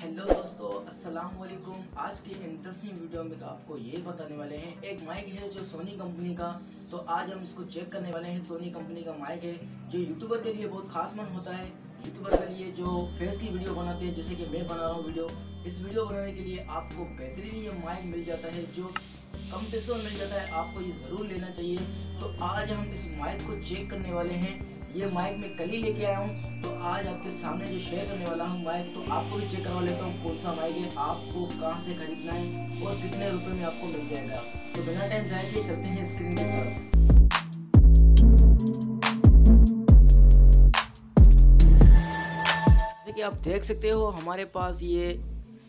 Hello दोस्तों, अस्सलाम वालेकुम। आज के इंटरेस्टिंग वीडियो में तो आपको ये बताने वाले हैं, एक माइक है जो सोनी कंपनी का। तो आज हम इसको चेक करने वाले हैं सोनी कंपनी का माइक है, जो यूट्यूबर के लिए बहुत खास मन होता है। यूट्यूबर के लिए जो फेस की वीडियो बनाते हैं, जैसे कि मैं बना रहा हूँ वीडियो इस वीडियो बनाने के लिए आपको बेहतरीन ये माइक मिल जाता है, जो कम पैसों में मिल जाता है। आपको ये ज़रूर लेना चाहिए। तो आज हम इस माइक को चेक करने वाले हैं। ये माइक मैं कल ही लेके आया हूँ। तो आज आपके सामने जो शेयर करने वाला हूँ माइक तो आपको भी चेक करवा लेता हूँ कौन सा माइक है आपको कहाँ से खरीदना है और कितने रुपए में आपको मिल जाएगा। तो बिना टाइम जाए के चलते हैं स्क्रीन की तरफ़। कि आप देख सकते हो, हमारे पास ये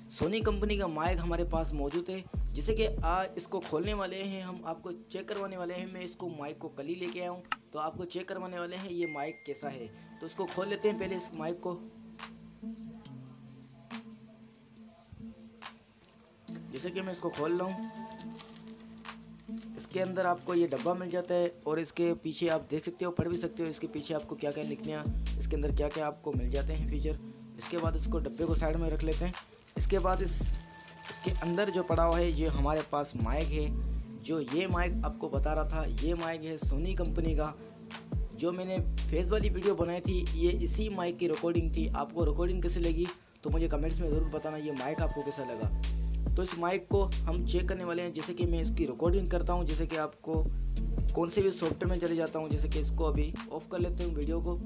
सोनी कंपनी का माइक हमारे पास मौजूद है। जिसे कि आज इसको खोलने वाले हैं, हम आपको चेक करवाने वाले हैं। मैं इसको माइक को कल ही लेके आया हूँ। तो आपको चेक करवाने वाले हैं, ये माइक कैसा है। तो इसको खोल लेते हैं पहले इस माइक को। जैसे कि मैं इसको खोल रहा हूँ। इसके अंदर आपको ये डब्बा मिल जाता है और इसके पीछे आप देख सकते हो, पढ़ भी सकते हो, इसके पीछे आपको क्या क्या लिखने इसके अंदर क्या क्या आपको मिल जाते हैं फीचर इसके बाद इसको डब्बे को साइड में रख लेते हैं। इसके बाद इस इसके अंदर जो पड़ा हुआ है, ये हमारे पास माइक है। जो ये माइक आपको बता रहा था, ये माइक है सोनी कंपनी का। जो मैंने फेस वाली वीडियो बनाई थी, ये इसी माइक की रिकॉर्डिंग थी। आपको रिकॉर्डिंग कैसे लगी तो मुझे कमेंट्स में ज़रूर बताना, ये माइक आपको कैसा लगा। तो इस माइक को हम चेक करने वाले हैं, जैसे कि मैं इसकी रिकॉर्डिंग करता हूँ, जैसे कि आपको कौन से भी सॉफ्टवेयर में चले जाता हूँ, जैसे कि इसको अभी ऑफ़ कर लेते हूँ वीडियो को।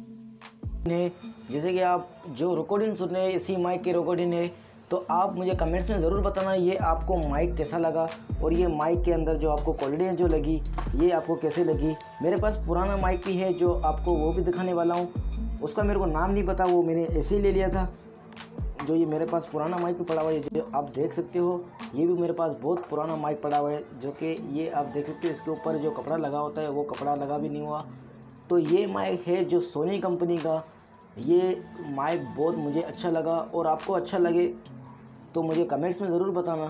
जैसे कि आप जो रिकॉर्डिंग सुन रहे हैं, इसी माइक की रिकॉर्डिंग है। तो आप मुझे कमेंट्स में ज़रूर बताना, ये आपको माइक कैसा लगा और ये माइक के अंदर जो आपको क्वालिटी जो लगी, ये आपको कैसे लगी? मेरे पास पुराना माइक भी है जो आपको वो भी दिखाने वाला हूँ। उसका मेरे को नाम नहीं पता, वो मैंने ऐसे ही ले लिया था। जो ये मेरे पास पुराना माइक भी पड़ा हुआ है जो आप देख सकते हो। ये भी मेरे पास बहुत पुराना माइक पड़ा हुआ है, जो कि ये आप देख सकते हो, इसके ऊपर जो कपड़ा लगा होता है, वो कपड़ा लगा भी नहीं हुआ। तो ये माइक है जो सोनी कंपनी का ये माइक बहुत मुझे अच्छा लगा और आपको अच्छा लगे तो मुझे कमेंट्स में ज़रूर बताना।